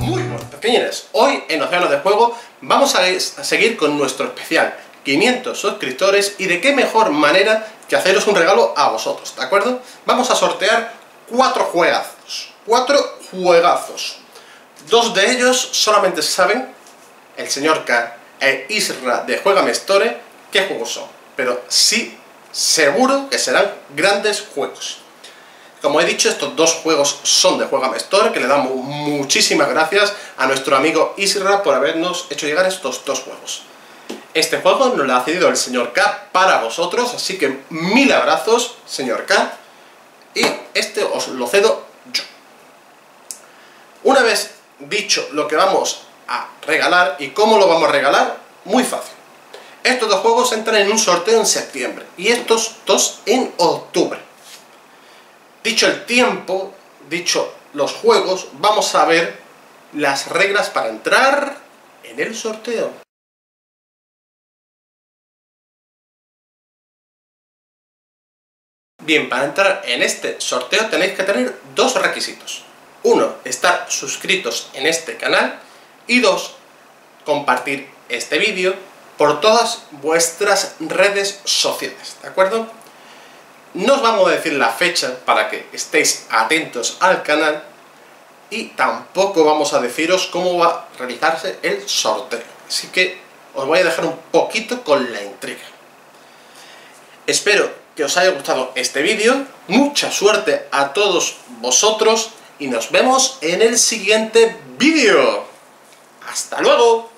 Muy buenas pequeñines, hoy en Océano de Juego vamos a, seguir con nuestro especial 500 suscriptores y de qué mejor manera que haceros un regalo a vosotros, ¿de acuerdo? Vamos a sortear cuatro juegazos, cuatro juegazos. Dos de ellos solamente saben, el señor K e Isra de Juega Store, qué juegos son, pero sí, seguro que serán grandes juegos. Como he dicho, estos dos juegos son de Juegame Store, que le damos muchísimas gracias a nuestro amigo Isra por habernos hecho llegar estos dos juegos. Este juego nos lo ha cedido el señor K para vosotros, así que mil abrazos, señor K, y este os lo cedo yo. Una vez dicho lo que vamos a regalar y cómo lo vamos a regalar, muy fácil. Estos dos juegos entran en un sorteo en septiembre y estos dos en octubre. Dicho el tiempo, dicho los juegos, vamos a ver las reglas para entrar en el sorteo. Bien, para entrar en este sorteo tenéis que tener dos requisitos. Uno, estar suscritos en este canal y dos, compartir este vídeo por todas vuestras redes sociales, ¿de acuerdo? No os vamos a decir la fecha para que estéis atentos al canal y tampoco vamos a deciros cómo va a realizarse el sorteo. Así que os voy a dejar un poquito con la intriga. Espero que os haya gustado este vídeo, mucha suerte a todos vosotros y nos vemos en el siguiente vídeo. ¡Hasta luego!